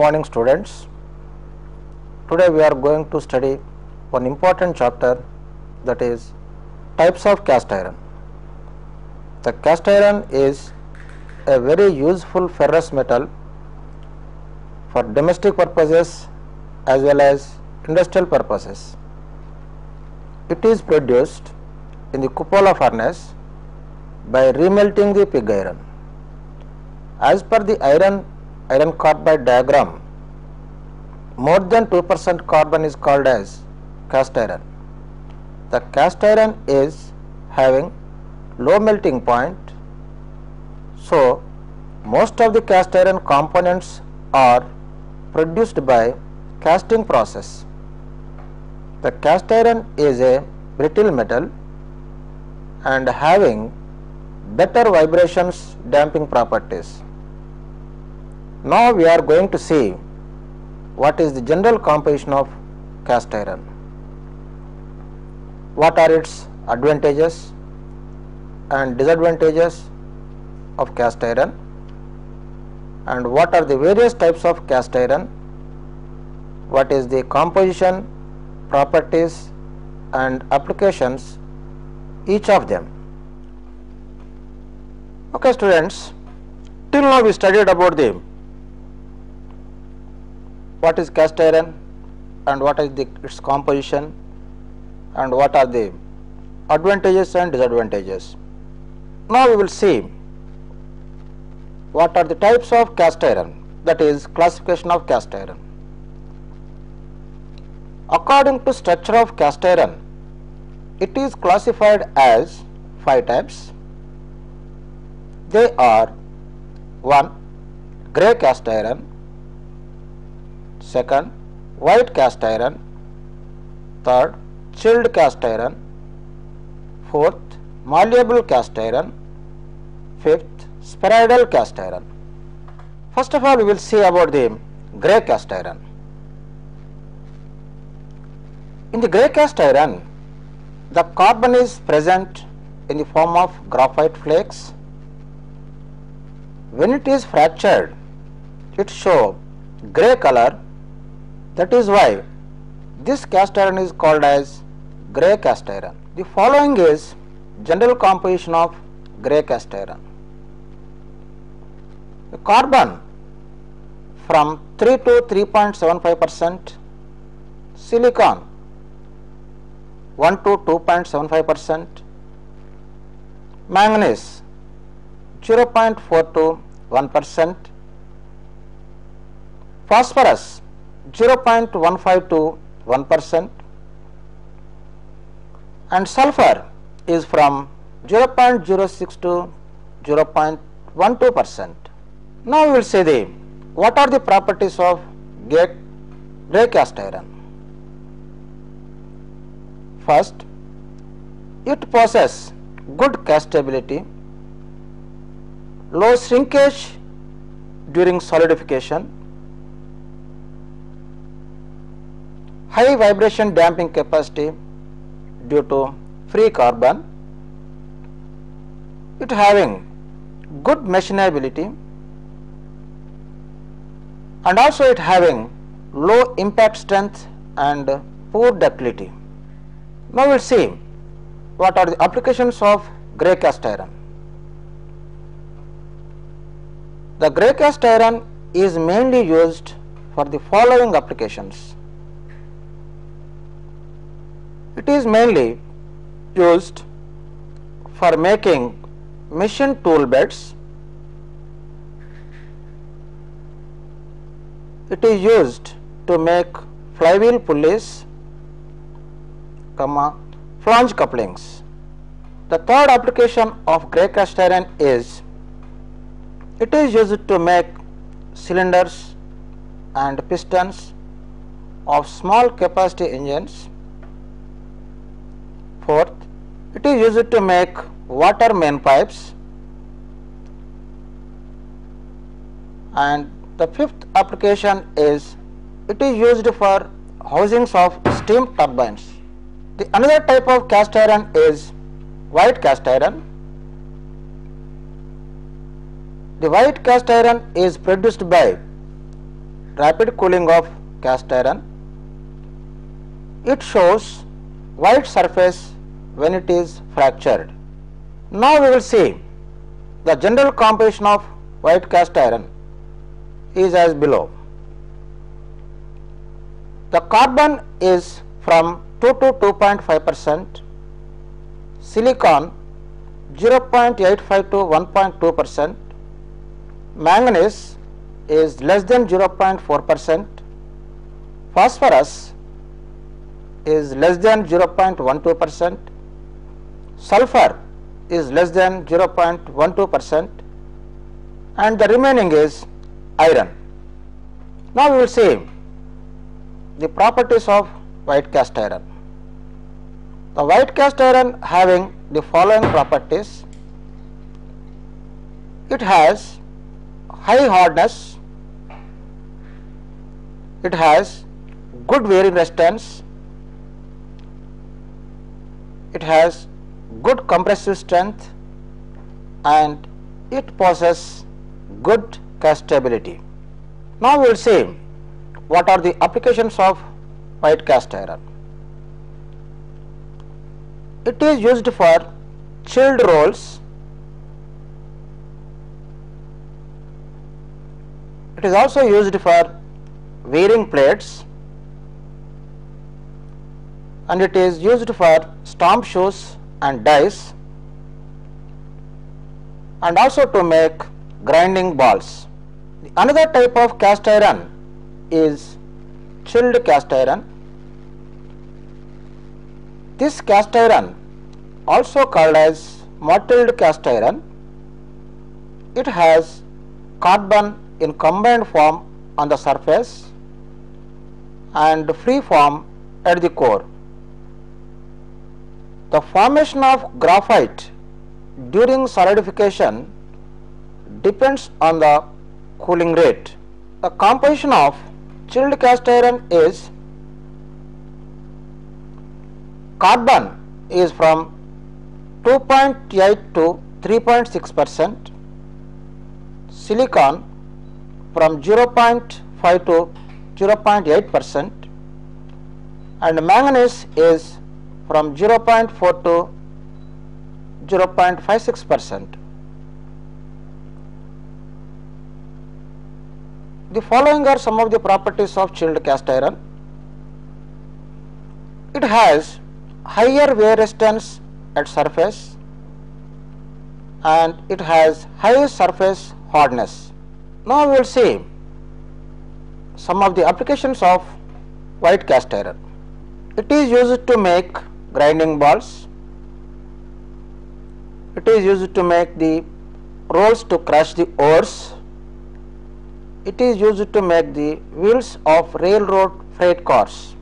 morning students. Today we are going to study one important chapter that is types of cast iron. The cast iron is a very useful ferrous metal for domestic purposes as well as industrial purposes. It is produced in the cupola furnace by remelting the pig iron. As per the iron iron carbide diagram, more than 2 percent carbon is called as cast iron. The cast iron is having low melting point. So, most of the cast iron components are produced by casting process. The cast iron is a brittle metal and having better vibrations damping properties. Now we are going to see what is the general composition of cast iron. What are its advantages and disadvantages of cast iron and what are the various types of cast iron, what is the composition, properties and applications each of them. Okay students, till now we studied about the what is cast iron and what is the, its composition and what are the advantages and disadvantages. Now we will see what are the types of cast iron that is classification of cast iron. According to structure of cast iron, it is classified as five types. They are 1. Grey cast iron, second white cast iron, third chilled cast iron, fourth malleable cast iron, fifth spheroidal cast iron. First of all, we will see about the grey cast iron. In the grey cast iron, the carbon is present in the form of graphite flakes. When it is fractured, it show grey color. That is why this cast iron is called as grey cast iron. The following is general composition of grey cast iron. The carbon from 3 to 3.75 percent, silicon 1 to 2.75 percent, manganese 0.4 to 1 percent, phosphorus 0.15 to 1 percent and sulfur is from 0.06 to 0.12 percent. Now we will see the what are the properties of gate grey cast iron. First, it possesses good castability, low shrinkage during solidification, high vibration damping capacity due to free carbon, it having good machinability and also it having low impact strength and poor ductility. Now we will see what are the applications of grey cast iron. The grey cast iron is mainly used for the following applications. It is mainly used for making machine tool beds. It is used to make flywheel pulleys, comma, flange couplings. The third application of grey cast iron is it is used to make cylinders and pistons of small capacity engines. Fourth, it is used to make water main pipes and the fifth application is it is used for housings of steam turbines. The another type of cast iron is white cast iron. The white cast iron is produced by rapid cooling of cast iron. It shows white surface when it is fractured. Now we will see the general composition of white cast iron is as below. The carbon is from 2 to 2.5 percent, silicon 0.85 to 1.2 percent, manganese is less than 0.4 percent, phosphorus is less than 0.12 percent, sulfur is less than 0.12 percent and the remaining is iron. Now we will see the properties of white cast iron. The white cast iron having the following properties. It has high hardness, it has good wearing resistance, it has good compressive strength and it possesses good castability. Now we will see what are the applications of white cast iron. It is used for chilled rolls. It is also used for wearing plates and it is used for stomp shoes and dies and also to make grinding balls. Another type of cast iron is chilled cast iron. This cast iron also called as mottled cast iron. It has carbon in combined form on the surface and free form at the core. The formation of graphite during solidification depends on the cooling rate. The composition of chilled cast iron is carbon is from 2.8 to 3.6 percent, silicon from 0.5 to 0.8 percent and manganese is from 0.4 to 0.56 percent. The following are some of the properties of chilled cast iron. It has higher wear resistance at surface and it has high surface hardness. Now we will see some of the applications of white cast iron. It is used to make grinding balls. It is used to make the rolls to crush the ores. It is used to make the wheels of railroad freight cars.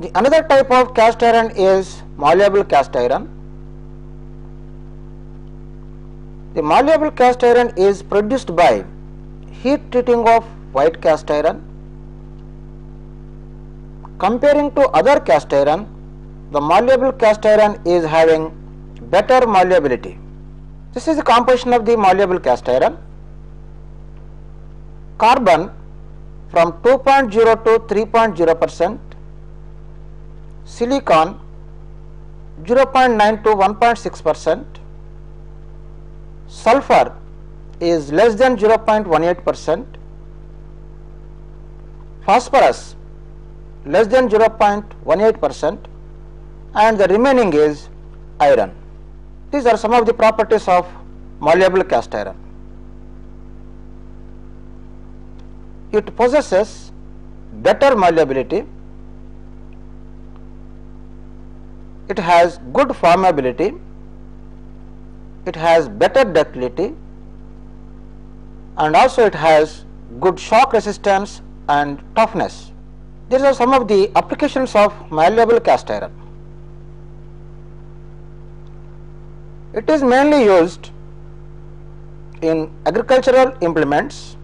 The another type of cast iron is malleable cast iron. The malleable cast iron is produced by heat treating of white cast iron. Comparing to other cast iron, the malleable cast iron is having better malleability. This is the composition of the malleable cast iron. Carbon from 2.0 to 3.0 percent, silicon 0.9 to 1.6 percent, sulfur is less than 0.18 percent, phosphorus less than 0.18 percent and the remaining is iron. These are some of the properties of malleable cast iron. It possesses better malleability, it has good formability, it has better ductility and also it has good shock resistance and toughness. These are some of the applications of malleable cast iron. It is mainly used in agricultural implements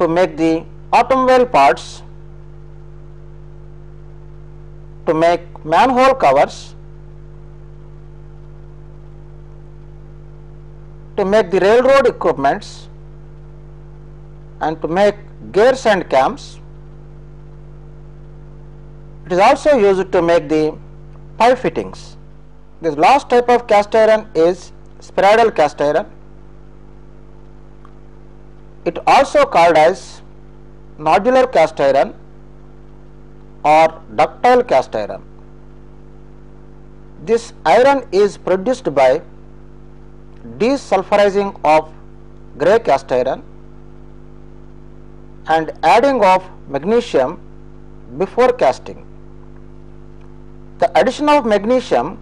to make the automobile parts, to make manhole covers, to make the railroad equipments and to make gears and cams. It is also used to make the pipe fittings. This last type of cast iron is spheroidal cast iron. It also called as nodular cast iron or ductile cast iron. This iron is produced by desulfurizing of grey cast iron and adding of magnesium before casting. The addition of magnesium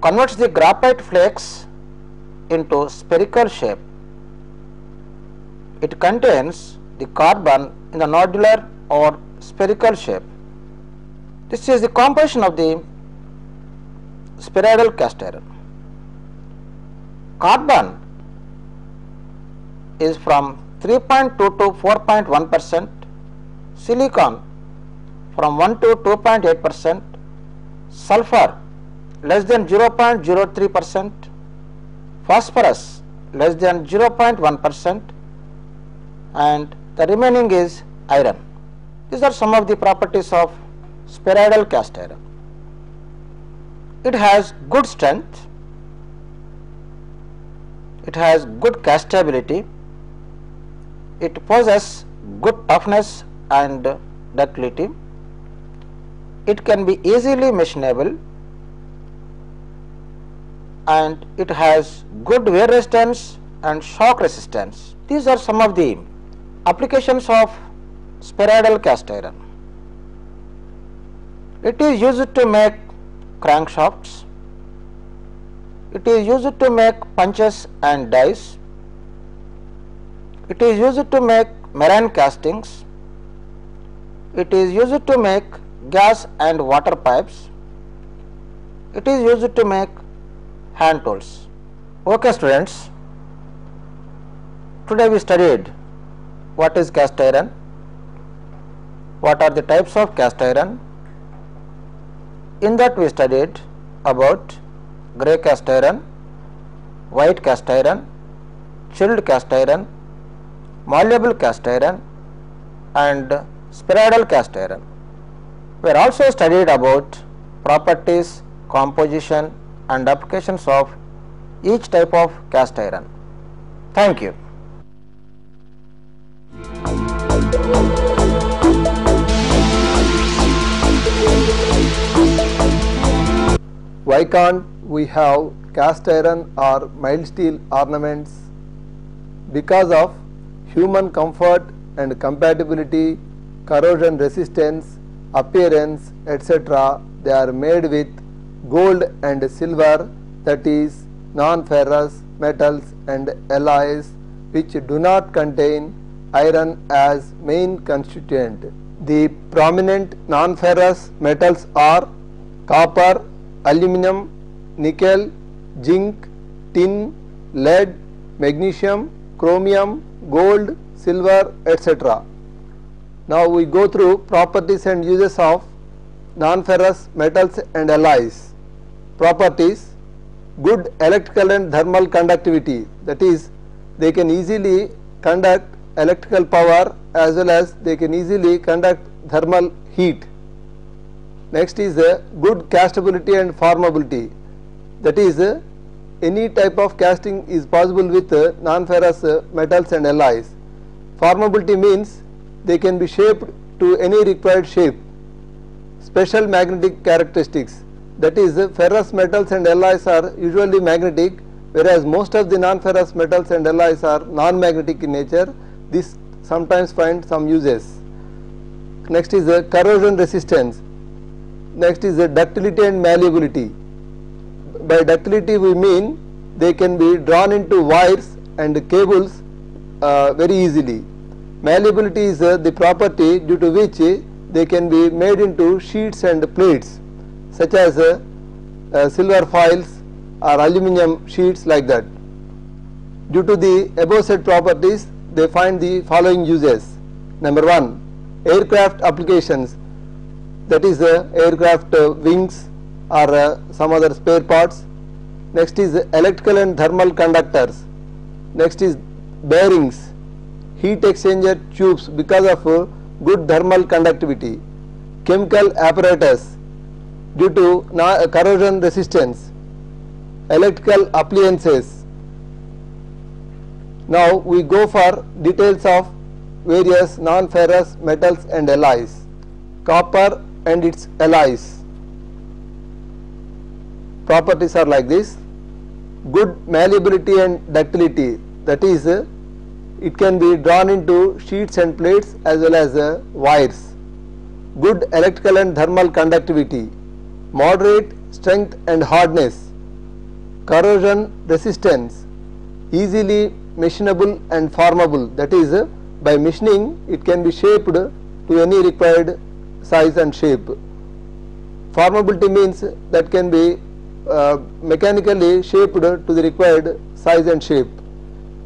converts the graphite flakes into spherical shape. It contains the carbon in the nodular or spherical shape. This is the composition of the spheroidal cast iron. Carbon is from 3.2 to 4.1 percent, silicon from 1 to 2.8 percent, sulfur less than 0.03 percent, phosphorus less than 0.1 percent. And the remaining is iron. These are some of the properties of spheroidal cast iron. It has good strength, it has good castability, it possesses good toughness and ductility, it can be easily machinable and it has good wear resistance and shock resistance. These are some of the applications of spheroidal cast iron. It is used to make crankshafts, it is used to make punches and dies, it is used to make marine castings, it is used to make gas and water pipes, it is used to make hand tools. Okay students, today we studied what is cast iron, what are the types of cast iron, in that we studied about grey cast iron, white cast iron, chilled cast iron, malleable cast iron and spheroidal cast iron. We are also studied about properties, composition and applications of each type of cast iron. Thank you. Why can't we have cast iron or mild steel ornaments? Because of human comfort and compatibility, corrosion resistance, appearance, etc. They are made with gold and silver that is non-ferrous metals and alloys which do not contain iron as main constituent. The prominent non-ferrous metals are copper, aluminum, nickel, zinc, tin, lead, magnesium, chromium, gold, silver, etc. Now we go through properties and uses of non-ferrous metals and alloys. Properties good electrical and thermal conductivity that is they can easily conduct electrical power as well as they can easily conduct thermal heat. Next is uh, good castability and formability that is uh, any type of casting is possible with uh, non-ferrous uh, metals and alloys. Formability means they can be shaped to any required shape. Special magnetic characteristics that is uh, ferrous metals and alloys are usually magnetic whereas most of the non-ferrous metals and alloys are non-magnetic in nature. This sometimes find some uses. Next is the corrosion resistance. Next is the ductility and malleability. By ductility we mean they can be drawn into wires and cables uh, very easily. Malleability is uh, the property due to which uh, they can be made into sheets and plates such as uh, uh, silver foils or aluminum sheets like that. Due to the above said properties they find the following uses. Number 1 aircraft applications that is uh, aircraft uh, wings or uh, some other spare parts. Next is electrical and thermal conductors. Next is bearings, heat exchanger tubes because of uh, good thermal conductivity, chemical apparatus due to corrosion resistance, electrical appliances. Now we go for details of various non-ferrous metals and alloys, copper and its alloys. Properties are like this, good malleability and ductility that is uh, it can be drawn into sheets and plates as well as uh, wires. Good electrical and thermal conductivity, moderate strength and hardness, corrosion resistance, easily machinable and formable that is by machining it can be shaped to any required size and shape. Formability means that can be uh, mechanically shaped to the required size and shape.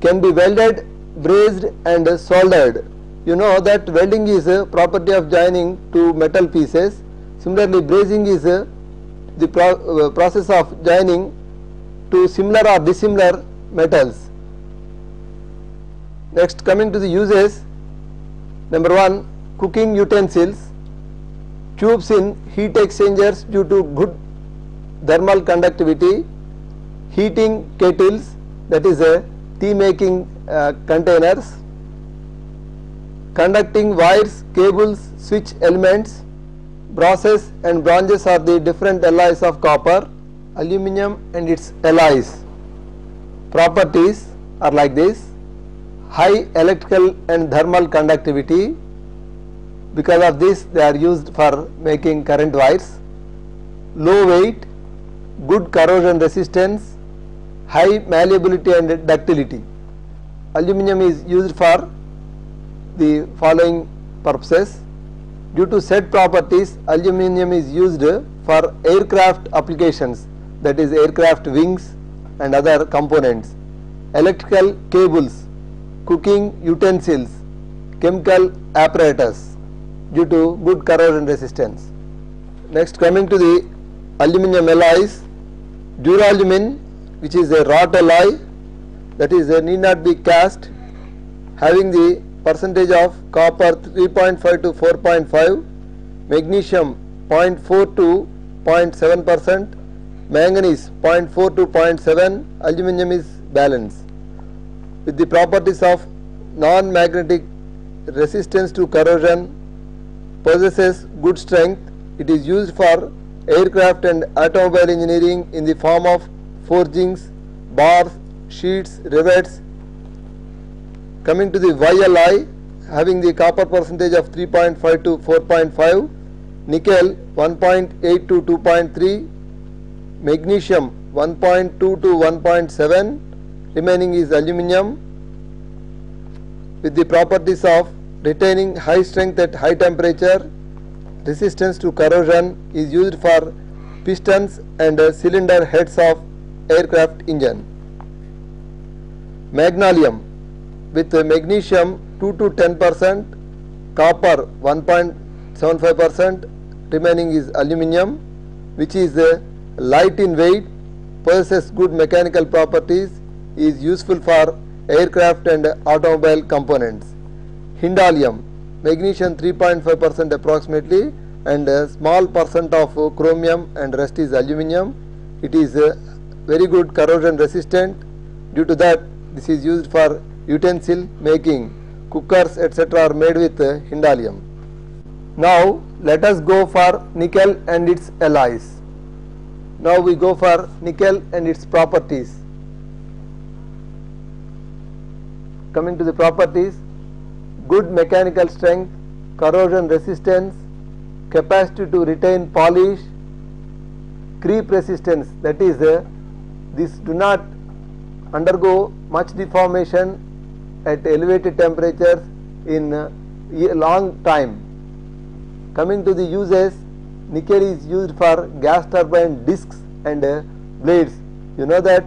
Can be welded, brazed and soldered. You know that welding is a property of joining two metal pieces. Similarly, brazing is uh, the pro uh, process of joining two similar or dissimilar metals. Next coming to the uses, number one cooking utensils, tubes in heat exchangers due to good thermal conductivity, heating kettles that is a tea making uh, containers, conducting wires, cables, switch elements, brasses and bronzes are the different alloys of copper, aluminum and its alloys. Properties are like this, high electrical and thermal conductivity, because of this they are used for making current wires, low weight, good corrosion resistance, high malleability and ductility. Aluminum is used for the following purposes. Due to said properties, aluminum is used for aircraft applications that is aircraft wings and other components, electrical cables, cooking utensils, chemical apparatus due to good corrosion resistance. Next coming to the aluminum alloys, duralumin which is a wrought alloy that is uh, need not be cast having the percentage of copper 3.5 to 4.5, magnesium 0.4 to 0.7 percent, manganese 0.4 to 0.7, aluminum is balanced. With the properties of non-magnetic resistance to corrosion, possesses good strength, it is used for aircraft and automobile engineering in the form of forgings, bars, sheets, rivets, Coming to the Y alloy having the copper percentage of 3.5 to 4.5, nickel 1.8 to 2.3, magnesium 1.2 to 1.7, remaining is aluminum with the properties of retaining high strength at high temperature, resistance to corrosion is used for pistons and uh, cylinder heads of aircraft engine. Magnalium with magnesium 2 to 10 percent, copper 1.75 percent, remaining is aluminium which is light in weight, possesses good mechanical properties, is useful for aircraft and automobile components. Hindalium, magnesium 3.5 percent approximately and a small percent of chromium and rest is aluminium. It is very good corrosion resistant. Due to that, this is used for utensil making. Cookers etc. are made with uh, hindalium. Now, let us go for nickel and its alloys. Now, we go for nickel and its properties. Coming to the properties, good mechanical strength, corrosion resistance, capacity to retain polish, creep resistance that is uh, this do not undergo much deformation at elevated temperatures in uh, a long time. Coming to the uses, nickel is used for gas turbine discs and uh, blades. You know that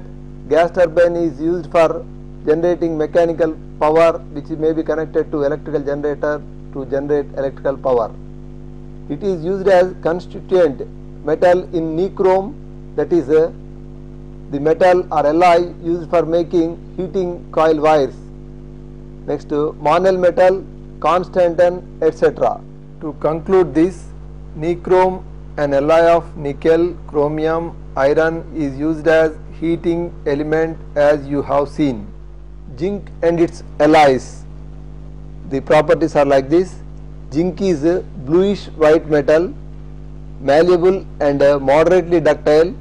gas turbine is used for generating mechanical power which may be connected to electrical generator to generate electrical power. It is used as constituent metal in nichrome that is uh, the metal or alloy used for making heating coil wires. Next to Monel metal, Constantan etc. To conclude this, nichrome an alloy of nickel, chromium, iron is used as heating element as you have seen. Zinc and its alloys, the properties are like this. Zinc is a bluish white metal, malleable and moderately ductile,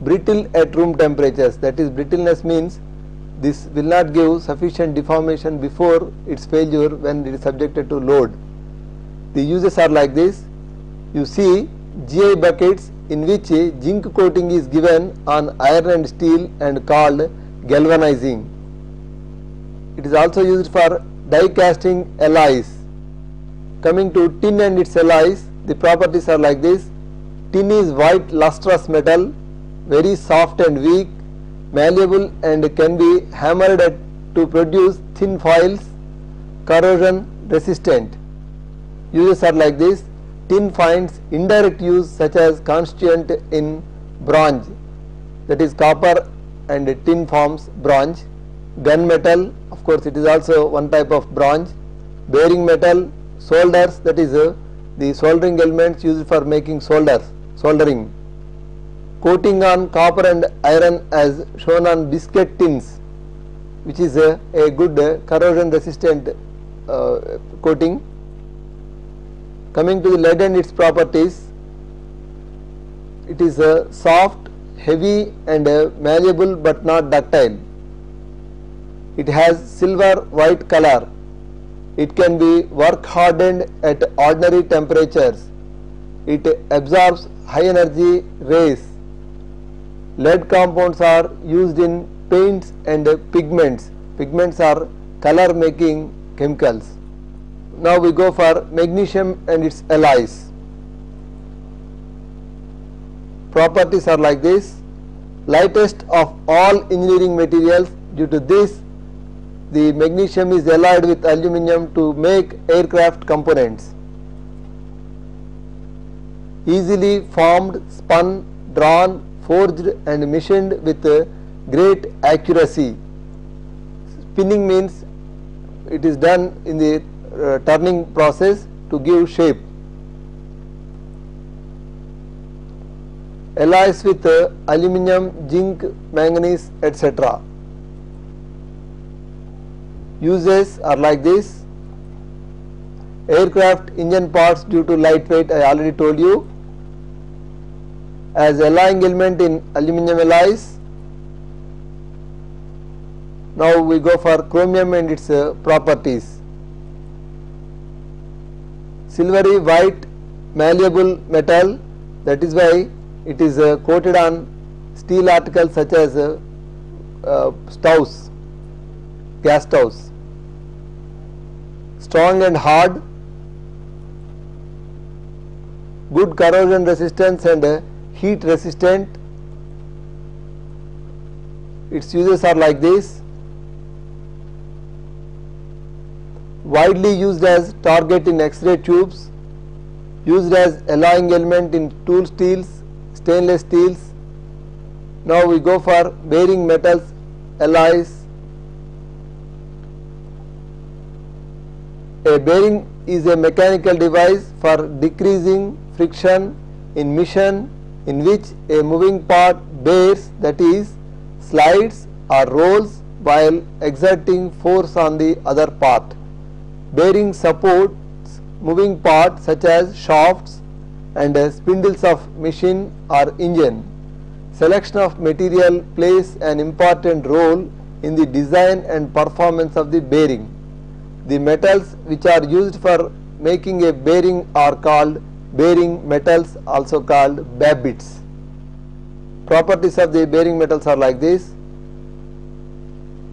brittle at room temperatures that is brittleness means this will not give sufficient deformation before its failure when it is subjected to load. The uses are like this. You see GI buckets in which a zinc coating is given on iron and steel and called galvanizing. It is also used for die casting alloys. Coming to tin and its alloys, the properties are like this. Tin is white lustrous metal, very soft and weak, malleable and can be hammered at to produce thin foils, corrosion resistant. Uses are like this. Tin finds indirect use such as constituent in bronze that is copper and tin forms bronze, gunmetal of course it is also one type of bronze, bearing metal, solders that is uh, the soldering elements used for making solders, soldering, coating on copper and iron as shown on biscuit tins which is a, a good uh, corrosion resistant uh, coating Coming to the lead and its properties, it is a soft, heavy and malleable but not ductile. It has silver white color. It can be work hardened at ordinary temperatures. It absorbs high energy rays. Lead compounds are used in paints and pigments. Pigments are color making chemicals. Now we go for magnesium and its alloys. Properties are like this. Lightest of all engineering materials due to this the magnesium is alloyed with aluminum to make aircraft components. Easily formed, spun, drawn, forged and machined with great accuracy. Spinning means it is done in the uh, turning process to give shape. Alloys with uh, aluminum, zinc, manganese etc. Uses are like this. Aircraft engine parts due to lightweight I already told you. As alloying element in aluminum alloys. Now we go for chromium and its uh, properties silvery white malleable metal that is why it is uh, coated on steel articles such as uh, uh, stoves, gas stoves. Strong and hard, good corrosion resistance and uh, heat resistant. Its uses are like this. widely used as target in X-ray tubes, used as alloying element in tool steels, stainless steels. Now we go for bearing metals, alloys. A bearing is a mechanical device for decreasing friction in mission in which a moving part bears that is slides or rolls while exerting force on the other part bearing supports moving parts such as shafts and spindles of machine or engine. Selection of material plays an important role in the design and performance of the bearing. The metals which are used for making a bearing are called bearing metals also called babbitts. Properties of the bearing metals are like this.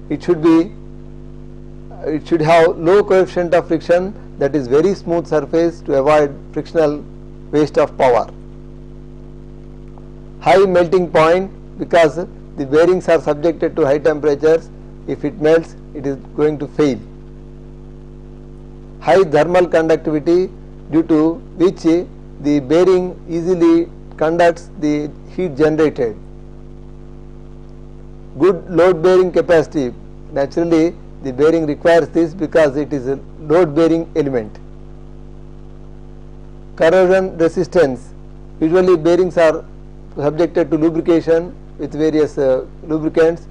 It should be it should have low coefficient of friction that is very smooth surface to avoid frictional waste of power. High melting point because the bearings are subjected to high temperatures if it melts it is going to fail. High thermal conductivity due to which the bearing easily conducts the heat generated. Good load bearing capacity naturally the bearing requires this because it is a load bearing element. Corrosion resistance usually bearings are subjected to lubrication with various uh, lubricants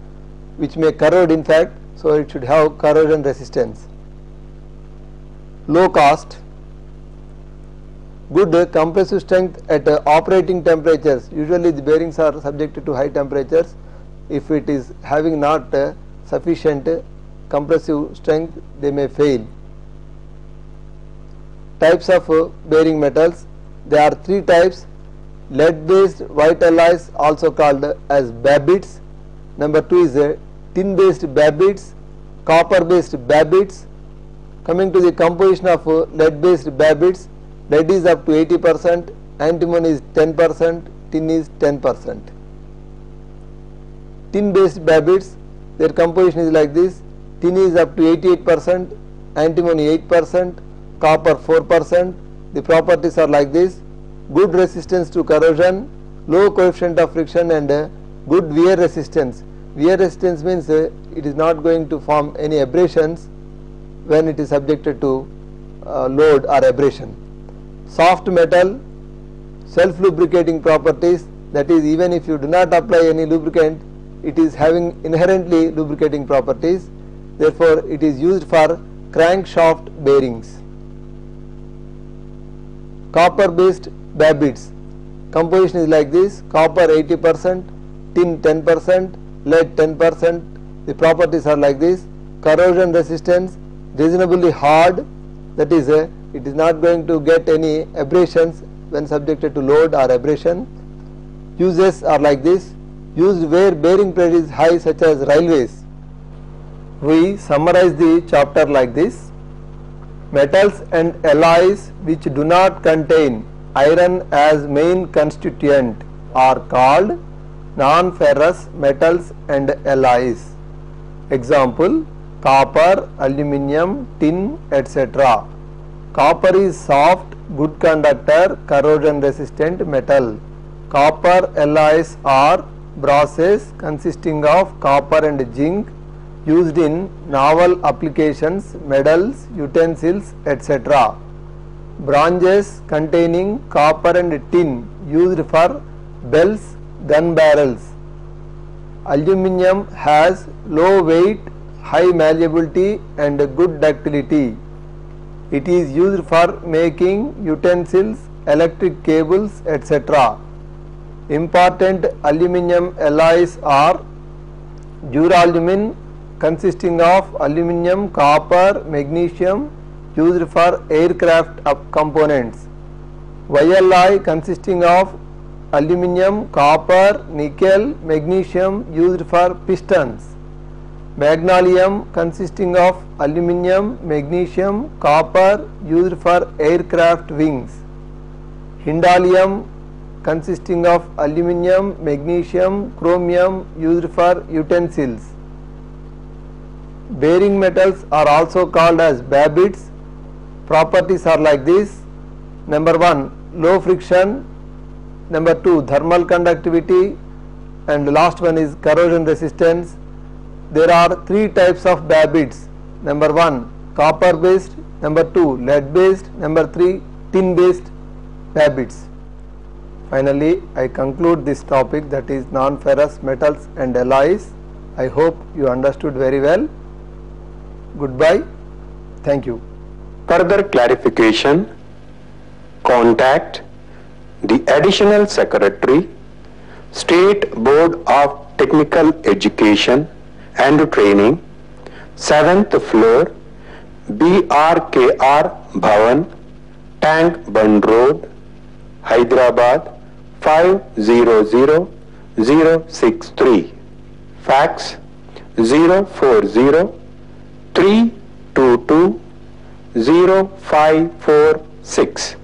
which may corrode in fact so it should have corrosion resistance. Low cost good uh, compressive strength at uh, operating temperatures. Usually the bearings are subjected to high temperatures. If it is having not uh, sufficient uh, compressive strength they may fail. Types of uh, bearing metals. There are three types. Lead based white alloys also called as babbitt number 2 is tin based babbitt copper based babbitt coming to the composition of lead based babbitt lead is up to 80 percent antimony is 10 percent tin is 10 percent tin based babbitt their composition is like this tin is up to 88 percent antimony 8 percent copper 4 percent the properties are like this good resistance to corrosion, low coefficient of friction and uh, good wear resistance. Wear resistance means uh, it is not going to form any abrasions when it is subjected to uh, load or abrasion. Soft metal, self lubricating properties that is even if you do not apply any lubricant it is having inherently lubricating properties. Therefore it is used for crankshaft bearings. Copper based babbitts composition is like this. Copper 80 percent tin 10 percent lead 10 percent. The properties are like this. Corrosion resistance reasonably hard that is a, it is not going to get any abrasions when subjected to load or abrasion uses are like this used where bearing pressure is high such as railways we summarize the chapter like this metals and alloys which do not contain iron as main constituent are called non-ferrous metals and alloys. Example copper, aluminium, tin etc. Copper is soft, good conductor, corrosion resistant metal. Copper alloys are brasses consisting of copper and zinc used in naval applications, medals, utensils etc bronzes containing copper and tin used for bells, gun barrels. Aluminium has low weight, high malleability and good ductility. It is used for making utensils, electric cables etc. Important aluminium alloys are duralumin consisting of aluminium, copper, magnesium, used for aircraft components. Y alloy consisting of aluminium, copper, nickel, magnesium used for pistons. Magnalium consisting of aluminium, magnesium, copper used for aircraft wings. Hindalium consisting of aluminium, magnesium, chromium used for utensils. Bearing metals are also called as babbitts properties are like this. Number 1 low friction. Number 2 thermal conductivity. And last one is corrosion resistance there are three types of babbitts number 1 copper based. Number 2 lead based. Number 3 tin based babbitts finally i conclude this topic that is non ferrous metals and alloys. I hope you understood very well. Goodbye. Thank you. Further clarification, contact the Additional Secretary, State Board of Technical Education and Training, 7th floor, BRKR Bhavan, Tank Bund Road, Hyderabad 500063. Fax 040 322 0546